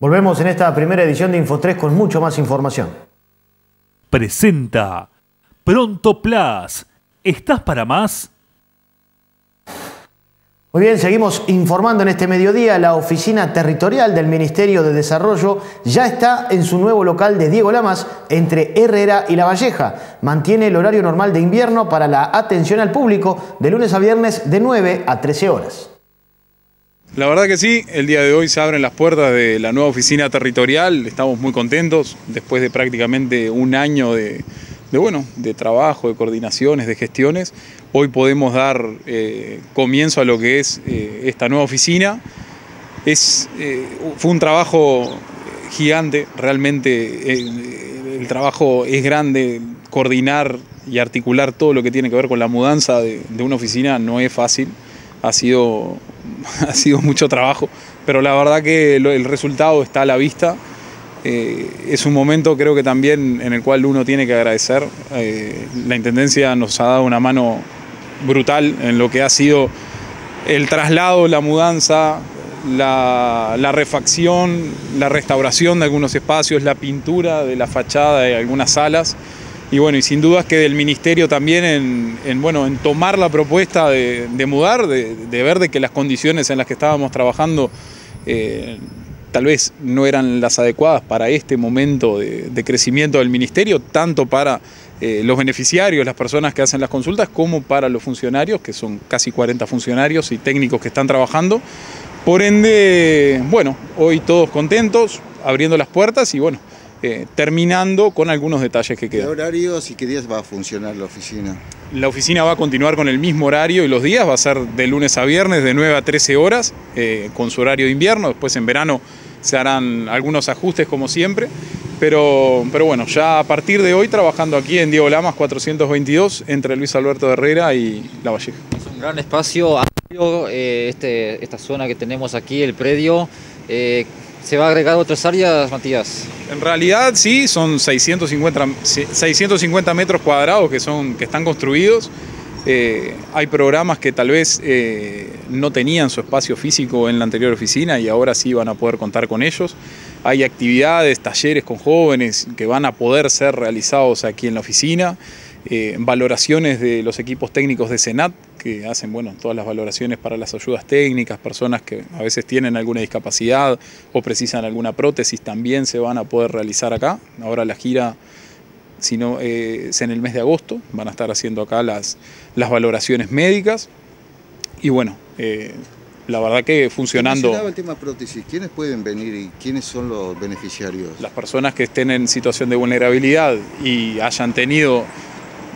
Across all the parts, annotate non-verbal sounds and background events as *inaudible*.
Volvemos en esta primera edición de Info3 con mucho más información. Presenta Pronto Plus. ¿Estás para más? Muy bien, seguimos informando en este mediodía. La oficina territorial del Ministerio de Desarrollo ya está en su nuevo local de Diego Lamas, entre Herrera y La Valleja. Mantiene el horario normal de invierno para la atención al público de lunes a viernes de 9 a 13 horas. La verdad que sí, el día de hoy se abren las puertas de la nueva oficina territorial, estamos muy contentos después de prácticamente un año de, bueno, de trabajo, de coordinaciones, de gestiones. Hoy podemos dar eh, comienzo a lo que es eh, esta nueva oficina. Es, eh, fue un trabajo gigante, realmente el, trabajo es grande, coordinar y articular todo lo que tiene que ver con la mudanza de, de una oficina no es fácil, ha sido *laughs* ha sido mucho trabajo, pero la verdad que el resultado está a la vista. Eh, es un momento creo que también en el cual uno tiene que agradecer. Eh, la Intendencia nos ha dado una mano brutal en lo que ha sido el traslado, la mudanza, la, la, refacción, la restauración de algunos espacios, la pintura de la fachada de algunas salas y bueno, y sin dudas que del ministerio también en, bueno, en tomar la propuesta de, mudar, de, ver de que las condiciones en las que estábamos trabajando eh, tal vez no eran las adecuadas para este momento de, crecimiento del ministerio, tanto para eh, los beneficiarios, las personas que hacen las consultas, como para los funcionarios, que son casi 40 funcionarios y técnicos que están trabajando. Por ende, bueno, hoy todos contentos, abriendo las puertas y bueno, eh, terminando con algunos detalles que quedan. ¿Qué horarios y qué días va a funcionar la oficina? La oficina va a continuar con el mismo horario y los días, va a ser de lunes a viernes de 9 a 13 horas, eh, con su horario de invierno, después en verano se harán algunos ajustes como siempre, pero, pero bueno, ya a partir de hoy trabajando aquí en Diego Lamas 422 entre Luis Alberto Herrera y La Valleja. Es un gran espacio amplio, eh, este, esta zona que tenemos aquí, el predio. ¿Se va a agregar otras áreas, Matías? En realidad sí, son 650, 650 metros cuadrados que, son, que están construidos. Eh, hay programas que tal vez eh, no tenían su espacio físico en la anterior oficina y ahora sí van a poder contar con ellos. Hay actividades, talleres con jóvenes que van a poder ser realizados aquí en la oficina. Eh, valoraciones de los equipos técnicos de Senat, que hacen bueno, todas las valoraciones para las ayudas técnicas, personas que a veces tienen alguna discapacidad o precisan alguna prótesis, también se van a poder realizar acá. Ahora la gira sino, eh, es en el mes de agosto, van a estar haciendo acá las, las valoraciones médicas. Y bueno, eh, la verdad que funcionando... el tema prótesis, ¿quiénes pueden venir y quiénes son los beneficiarios? Las personas que estén en situación de vulnerabilidad y hayan tenido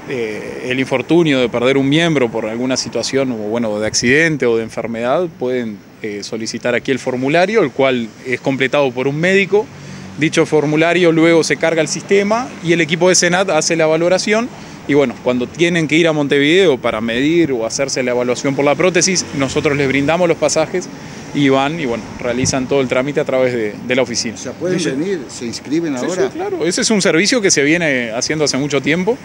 eh, el infortunio de perder un miembro por alguna situación o bueno, de accidente o de enfermedad, pueden eh, solicitar aquí el formulario, el cual es completado por un médico. Dicho formulario luego se carga al sistema y el equipo de Senat hace la valoración. Y bueno, cuando tienen que ir a Montevideo para medir o hacerse la evaluación por la prótesis, nosotros les brindamos los pasajes y van y bueno, realizan todo el trámite a través de, la oficina. O sea, pueden venir, se inscriben ahora. Sí, claro, ese es un servicio que se viene haciendo hace mucho tiempo.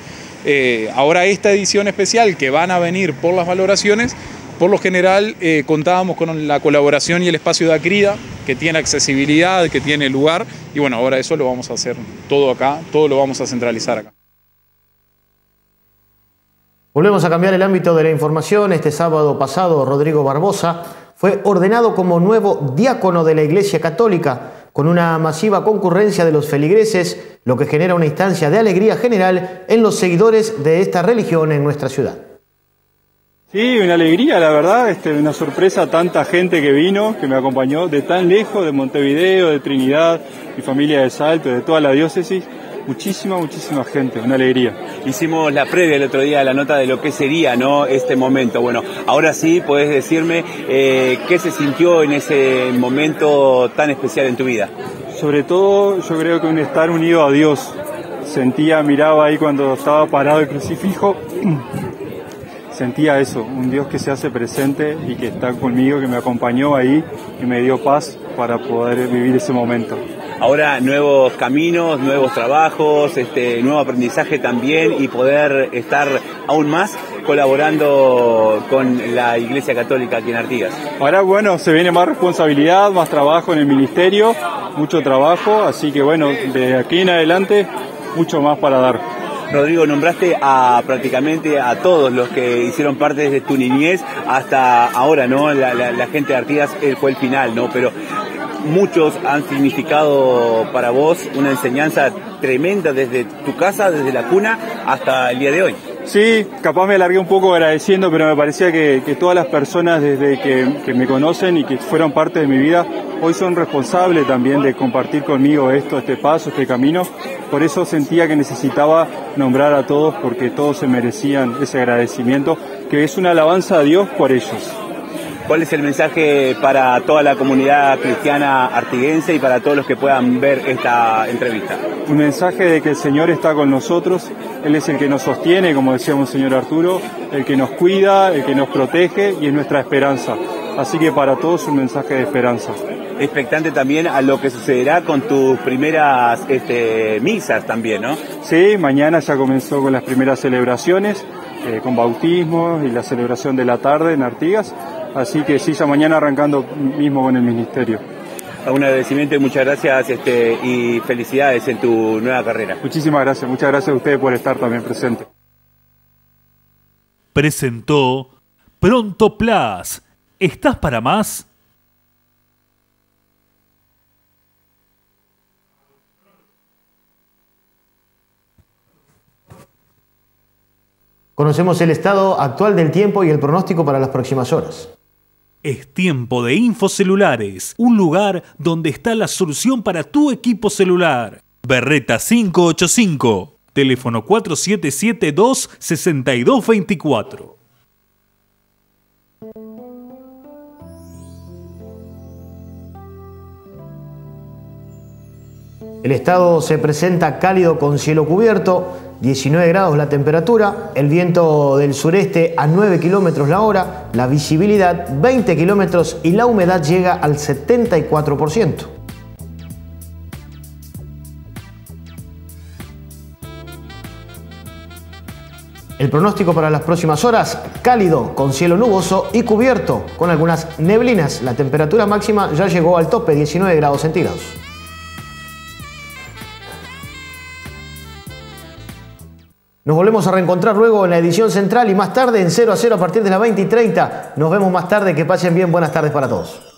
Eh, ahora esta edición especial que van a venir por las valoraciones, por lo general eh, contábamos con la colaboración y el espacio de Acrida, que tiene accesibilidad, que tiene lugar, y bueno, ahora eso lo vamos a hacer todo acá, todo lo vamos a centralizar acá. Volvemos a cambiar el ámbito de la información. Este sábado pasado, Rodrigo Barbosa fue ordenado como nuevo diácono de la Iglesia Católica con una masiva concurrencia de los feligreses, lo que genera una instancia de alegría general en los seguidores de esta religión en nuestra ciudad. Sí, una alegría, la verdad, este, una sorpresa, tanta gente que vino, que me acompañó de tan lejos, de Montevideo, de Trinidad, mi familia de Salto, de toda la diócesis, muchísima, muchísima gente, una alegría. Hicimos la previa el otro día, la nota de lo que sería ¿no? este momento. Bueno, ahora sí, podés decirme eh, qué se sintió en ese momento tan especial en tu vida. Sobre todo, yo creo que un estar unido a Dios. Sentía, miraba ahí cuando estaba parado el crucifijo, *clears throat* sentía eso, un Dios que se hace presente y que está conmigo, que me acompañó ahí y me dio paz para poder vivir ese momento. Ahora nuevos caminos, nuevos trabajos, este, nuevo aprendizaje también y poder estar aún más colaborando con la Iglesia Católica aquí en Artigas. Ahora bueno, se viene más responsabilidad, más trabajo en el ministerio, mucho trabajo, así que bueno, de aquí en adelante mucho más para dar. Rodrigo, nombraste a prácticamente a todos los que hicieron parte desde tu niñez hasta ahora, ¿no? La, la gente de Artigas eh, fue el final, ¿no? Pero muchos han significado para vos una enseñanza tremenda desde tu casa, desde la cuna hasta el día de hoy. Sí, capaz me alargué un poco agradeciendo, pero me parecía que, todas las personas desde que, me conocen y que fueron parte de mi vida, hoy son responsables también de compartir conmigo esto, este paso, este camino. Por eso sentía que necesitaba nombrar a todos porque todos se merecían ese agradecimiento, que es una alabanza a Dios por ellos. ¿Cuál es el mensaje para toda la comunidad cristiana artiguense y para todos los que puedan ver esta entrevista? Un mensaje de que el Señor está con nosotros, Él es el que nos sostiene, como decíamos señor Arturo, el que nos cuida, el que nos protege y es nuestra esperanza. Así que para todos un mensaje de esperanza. Expectante también a lo que sucederá con tus primeras este, misas también, ¿no? Sí, mañana ya comenzó con las primeras celebraciones, eh, con bautismo y la celebración de la tarde en Artigas Así que sí, ya mañana arrancando mismo con el ministerio. Un agradecimiento y muchas gracias este, y felicidades en tu nueva carrera. Muchísimas gracias, muchas gracias a ustedes por estar también presente. Presentó Pronto Plus. ¿Estás para más? Conocemos el estado actual del tiempo y el pronóstico para las próximas horas. Es tiempo de Infocelulares, un lugar donde está la solución para tu equipo celular. Berreta 585, teléfono 4772-6224. El estado se presenta cálido con cielo cubierto, 19 grados la temperatura, el viento del sureste a 9 kilómetros la hora, la visibilidad 20 kilómetros y la humedad llega al 74%. El pronóstico para las próximas horas, cálido, con cielo nuboso y cubierto, con algunas neblinas. La temperatura máxima ya llegó al tope, 19 grados centígrados. Nos volvemos a reencontrar luego en la edición central y más tarde en 0 a 0 a partir de las 20 y 30. Nos vemos más tarde. Que pasen bien. Buenas tardes para todos.